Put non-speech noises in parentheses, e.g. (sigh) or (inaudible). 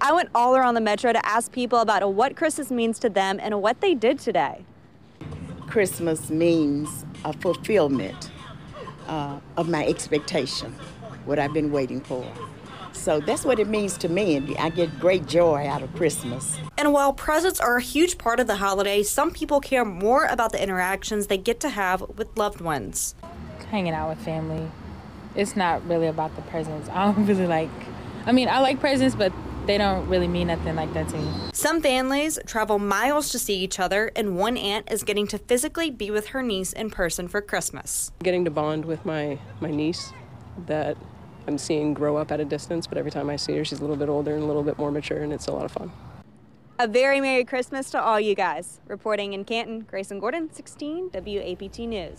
I went all around the metro to ask people about what Christmas means to them and what they did today. Christmas means a fulfillment uh, of my expectation, what I've been waiting for. So that's what it means to me, and I get great joy out of Christmas. And while presents are a huge part of the holiday, some people care more about the interactions they get to have with loved ones. Hanging out with family. It's not really about the presents. (laughs) I don't really like, I mean, I like presents, but they don't really mean nothing like that to me. Some families travel miles to see each other, and one aunt is getting to physically be with her niece in person for Christmas. Getting to bond with my, my niece that I'm seeing grow up at a distance, but every time I see her, she's a little bit older and a little bit more mature, and it's a lot of fun. A very Merry Christmas to all you guys. Reporting in Canton, Grayson Gordon, 16 WAPT News.